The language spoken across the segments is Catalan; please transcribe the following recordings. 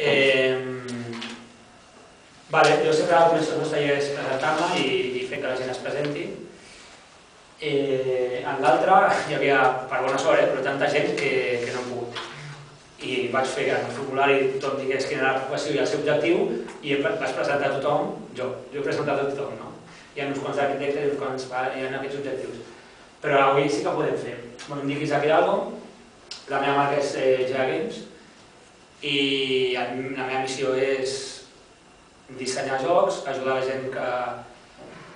Eh, vale, jo sempre començo els meus tallers presentant-me i, i fent que la gent es presenti. Eh, en l'altre hi havia, per bona sort, eh, però tanta gent que, que no hem pogut. I vaig fer el formulari tothom digués quina era la professió i el seu objectiu i vaig presentar a tothom, jo, jo he presentat a tothom, no? Hi ha uns quants arquitectes i uns quants hi ha aquests objectius. Però avui sí que podem fer. Bueno, em dic Isaac Hidalgo, la meva marca és eh, GA Games i la meva missió és dissenyar jocs, ajudar la gent que,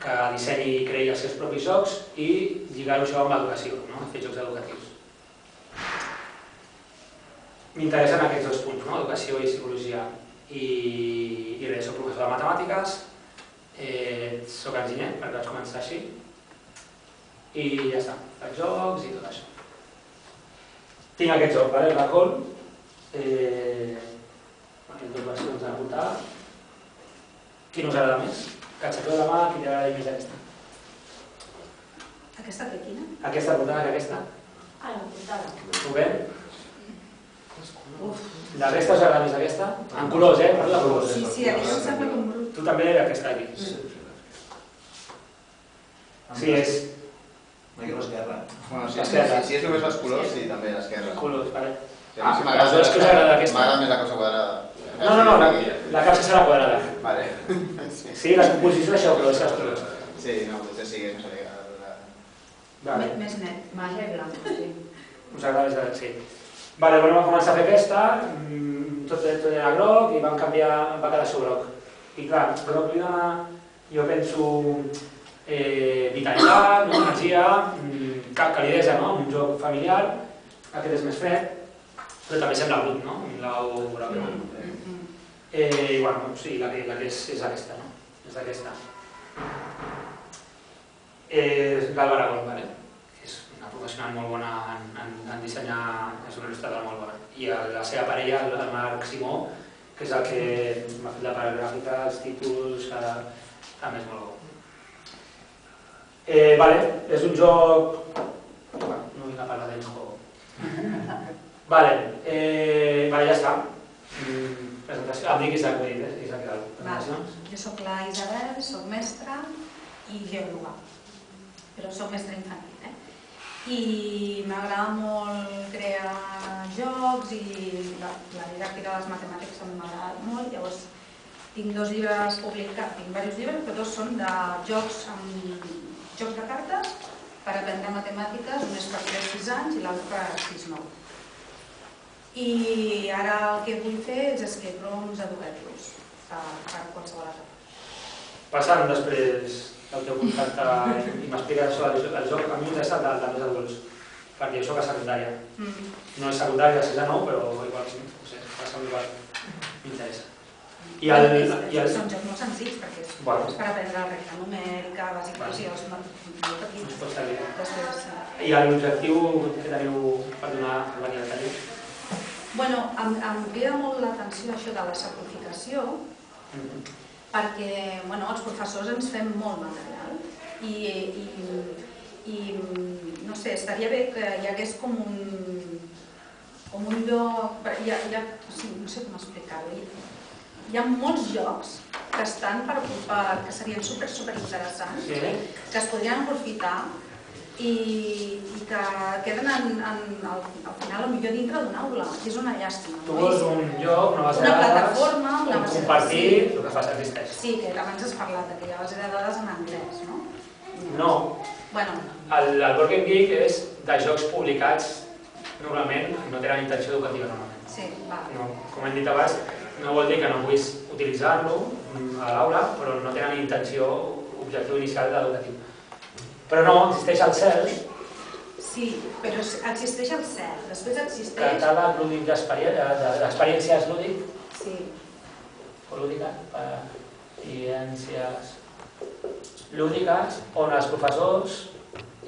que dissenyi i creï els seus propis jocs i lligar-ho això amb l'educació, no? fer jocs educatius. M'interessen aquests dos punts, no? educació i psicologia. I, i res, soc professor de matemàtiques, eh, soc enginyer, perquè vaig començar així, i ja està, faig jocs i tot això. Tinc aquest joc, vale? la Col, eh, aquestes dues versions de la portada. Quin us agrada més? Que aixequeu la mà, qui li agrada més aquesta? Aquesta que quina? Aquesta portada que aquesta? Ah, la portada. Ho veiem? La resta us agrada més aquesta? En colors, eh? Parlo de colors. Sí, sí, aquesta em sembla com brut. Tu també aquesta aquí. Sí, és Aquí a l'esquerra. Bueno, si, si, Esquerra. si és només els colors, sí, també a l'esquerra. colors, vale. Ah, m'agrada més la cosa quadrada. No, no, no, la, la capsa serà quadrada. Vale. Sí, la composició d'això, però és sí no, potser sí que és més alegre. Vale. Més- net, magè blanc. Sí. Us agrada més de... Sí. Vale, bueno, vam començar a fer aquesta, mm, tot, tot era groc i vam canviar, va quedar això groc. I clar, groc li dona, jo penso, eh, vitalitat, energia, mm, calidesa, no? un joc familiar, aquest és més fred, però també sembla brut, no? Groc. No? Mm. Eh, I bueno, sí, la que, la que és, és aquesta, no? És aquesta. És Galva Aragón, vale? és una professional molt bona en, en, en dissenyar, és una il·lustradora molt bona. I la seva parella, el, el Marc Simó, que és el que m'ha fet la part gràfica, els títols, que també és molt bo. Eh, vale, és un joc... Bueno, no vinc a parlar del joc. Vale, eh, vale, ja està. Mm, presentació. Em dic Isaac, ho he eh? Isaac Hidalgo. Presentacions. Jo sóc la Isabel, sóc mestra i geòloga, però sóc mestra infantil. Eh? I m'agrada molt crear jocs i la, la didàctica de les matemàtiques també m'agrada molt. Llavors, tinc dos llibres publicats, tinc diversos llibres, però dos són de jocs amb jocs de cartes per aprendre matemàtiques, un és per 3-6 anys i l'altre per 6-9. I ara el que vull fer és escape rooms educatius per, per qualsevol edat. Passant després del teu contacte i m'expliques sobre el, el joc, a mi m'interessa el de, de més adults, perquè jo soc a secundària. Mm. No és secundària de 6 a 9, però igual, no sé, passa igual, m'interessa. I el, i el, Són jocs molt senzills perquè és, Bueno. és per aprendre la recta numèrica, bàsica, Bueno. sigui, els molt, molt bé. Després, eh, I l'objectiu que teniu per donar per venir al taller? Bueno, em, em crida molt l'atenció això de la simplificació, Mhm. perquè bueno, els professors ens fem molt material i, i, i no sé, estaria bé que hi hagués com un, com un lloc, hi ha, hi ha, no sé com explicar-ho, hi, hi ha molts llocs que estan per, per que serien super, super interessants, Sí? que es podrien aprofitar i, i que queden en, en, al, al final millor dintre d'una aula, que és una llàstima. Tu no? vols un lloc, una base de Una dades, plataforma, una base de- compartir sí. el que fas existeix. Sí, que abans has parlat de que hi ha base de dades en anglès, no? No, Bueno, el, el Game Geek és de jocs publicats normalment no tenen intenció educativa normalment. sí, va. No, com hem dit abans, no vol dir que no puguis utilitzar-lo mm, a l'aula, però no tenen intenció, objectiu inicial d'educatiu. Però no, existeix el CEL, Sí, però existeix el cel, després existeix... catàleg lúdic d'experiències de, d'experiències lúdic, Sí, o lúdica, experiències lúdiques, on els professors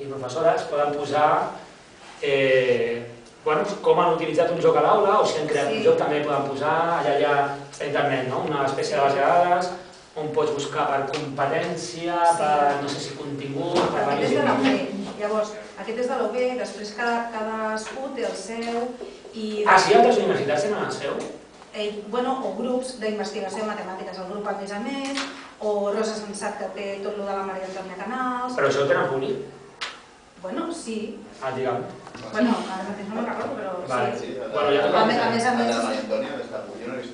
i professores poden posar eh, bueno, com han utilitzat un joc a l'aula, o si han creat Sí. un joc també poden posar, allà hi ha a internet, no? una espècie de base de dades, on pots buscar per competència, Sí. per no sé si contingut, per aquest és de la. UB. Llavors, aquest és de la UB, després cada, cadascú té el seu i... Ah, sí, altres universitats tenen el seu? eh, bueno, o grups d'investigació en matemàtiques, el grup a més a més, o Rosa Sensat que té tot lo de la Maria Antònia Canals, Però això ho tenen públic? bueno, sí, Ah, digue'm. bueno, ara mateix no me'n recordo, però Vale. sí. Sí, Bueno, ja A més, a més, a més, Maria Antònia està jo no l'he vist pública.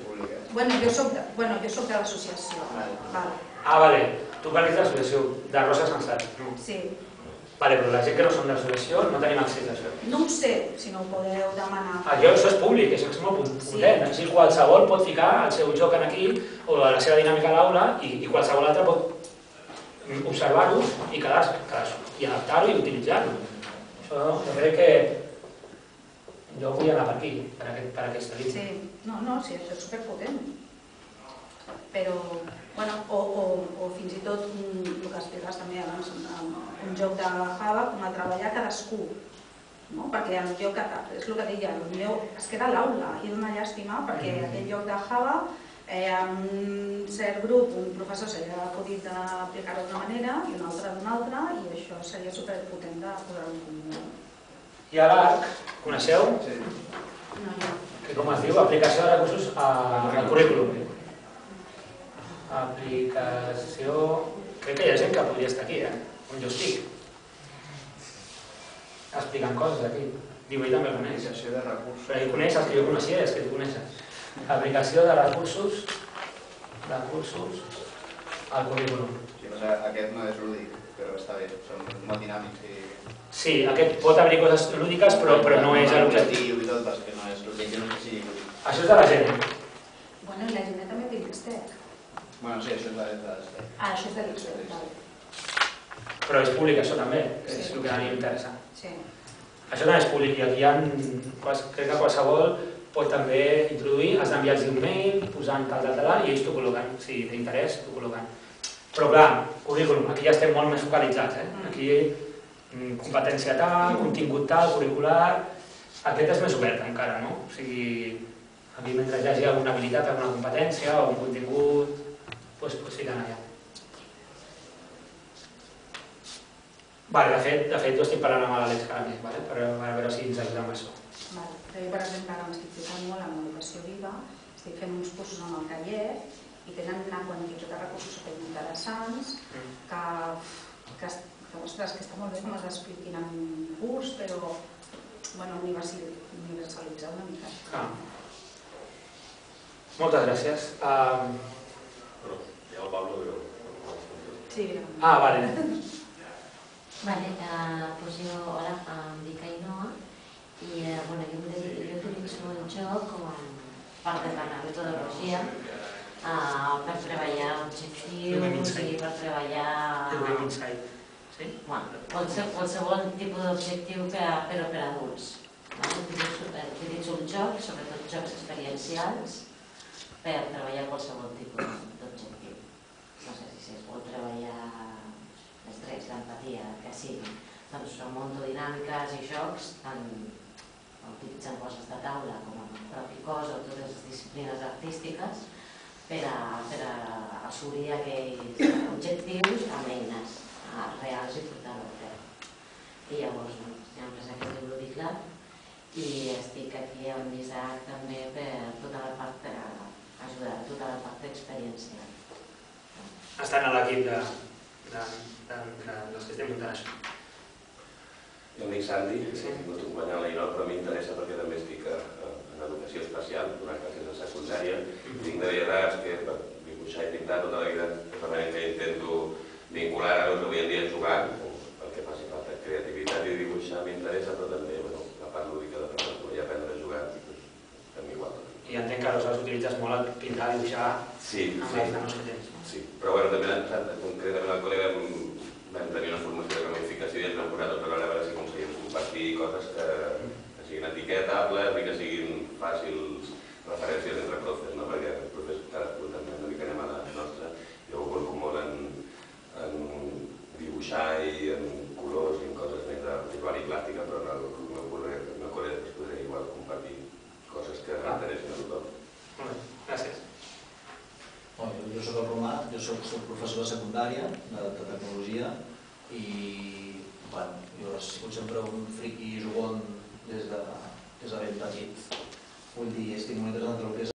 Bueno, jo soc de, bueno, jo soc de l'associació, Vale. vale, Ah, vale. Tu parles de l'associació de Rosa Sensat. No. sí. Vale, però la gent que no són de l'associació no tenim accés a això. No ho sé, si no ho podeu demanar. Allò, això és públic, això és molt potent. Així qualsevol pot ficar el seu joc en aquí o la seva dinàmica a l'aula i, i qualsevol altre pot observar-ho i quedar, quedar i adaptar-ho i utilitzar-ho. Això jo crec que jo vull anar per aquí, per, aquest, per aquesta línia. Sí, no, no, sí, això és superpotent. Però, bueno, o, o, o fins i tot un, el que explicaves també abans, un, un joc de Java com a treballar cadascú. No? Perquè el joc, és el que deia, el meu, es queda a l'aula i és una llàstima perquè Mm. aquell joc de Java eh, amb un cert grup, un professor s'havia acudit d'aplicar-ho d'una manera i un altre d'una altra i això seria superpotent de posar-ho en comú. I a l'ARC, coneixeu? Sí. Que com es diu, aplicació de recursos a, al currículum. Aplicació... Crec que hi ha gent que podria estar aquí, eh? On jo estic. Explicant coses aquí. Diu, ell també ho coneix. Aplicació de recursos. Però ell coneix els que jo coneixia, els que tu coneixes. Aplicació de recursos recursos al currículum. Sí, o sigui, aquest no és lúdic, però està bé, són molt dinàmics i... Sí, aquest pot haver coses lúdiques, però, però no és l'objectiu. i tot, que no és l'objectiu, no sigui lúdic. Això és de la gent. Bueno, i la gent també té l'Ixtec. Bueno, sí, això és de, de... Ah, això és de l'Ixtec. Però és públic això també, que és Sí. el que a mi m'interessa. Sí. Això també és públic i aquí hi ha, crec que qualsevol pot també introduir, has d'enviar-los un mail posant tal, tal, tal, i ells t'ho col·loquen, si interès, t'ho col·loquen. Però clar, currículum, aquí ja estem molt més focalitzats, eh? Mm. Aquí mm, competència tal, contingut tal, curricular, aquest és més obert encara, no? O sigui, aquí mentre hi hagi alguna habilitat, alguna competència o un contingut, doncs, doncs fiquen allà. Vale, de fet, de fet, jo estic parlant amb l'Àlex Caramés, vale? per, per veure si ens ajuda amb això. Vale. Jo, per exemple, ara m'estic ficant molt en l'educació viva, estic fent uns cursos amb el CAIEF i tenen una quantitat de recursos superinteressants que, que, que, ostres, que està molt bé com es expliquin en un curs, però bueno, universal- universalitzar una mica. Ah. Moltes gràcies. Um, Bueno, ja el Pablo, però... Sí, mira. ah, vale. Vale, eh, doncs jo, hola, em dic Ainhoa i eh, bueno, jo, jo utilitzo el joc com a part de la metodologia eh, per treballar objectius i per treballar. Sí? bueno, qualsevol, qualsevol tipus d'objectiu però per adults. Vale? Utilitzo, eh, utilitzo el joc, sobretot jocs experiencials, per treballar qualsevol tipus d'objectiu. No sé si es vol treballar els drets d'empatia, que sigui. Doncs són montodinàmiques i jocs, tant utilitzant coses de taula com el propi cos o totes les disciplines artístiques, per a, per a assolir aquells objectius amb eines eh, reals i portar-ho a terme. I llavors, doncs, hi ha una empresa que es diu Ludiclab i estic aquí amb l'Isaac també per tota la part, per ajudar tota la part d'experiència. Estan a l'equip de, de, de, de, dels que estem muntant això. Dic Santi, Sí. he tingut acompanyant la Inol, però m'interessa perquè també estic a, a, en educació especial, donant classes de secundària. I vinc de Belles Arts, que per dibuixar i pintar tota la vida és la manera que intento vincular ara doncs, avui en dia jugant, el que faci falta, creativitat i dibuixar m'interessa, però també bueno, la part lúdica de aprendre i aprendre a jugar, doncs, també igual. I entenc que aleshores utilitzes molt el pintar, dibuixar Sí, amb sí. les nanos que tens. Sí, però bueno, també en- concretament al col·le vam, vam tenir una formació de gamificació i ens vam posar tots alhora a veure si aconseguíem compartir coses que, que siguin etiquetables i que siguin fàcils referències entre profes, no? perquè els profes cadascú també una mica anem a la nostra. Jo ho volco molt en, en dibuixar i en colors i en coses més de visual i plàstica, però en el meu col·le, el meu col·le es podria igual compartir coses que interessin a tothom. Molt bé, gràcies. Bueno, jo, jo soc el Romà, jo soc, soc professor de secundària de, de tecnologia i bueno, jo he sigut sempre un friqui jugon des de, des de ben petit. Vull dir, estic molt interessat en el que és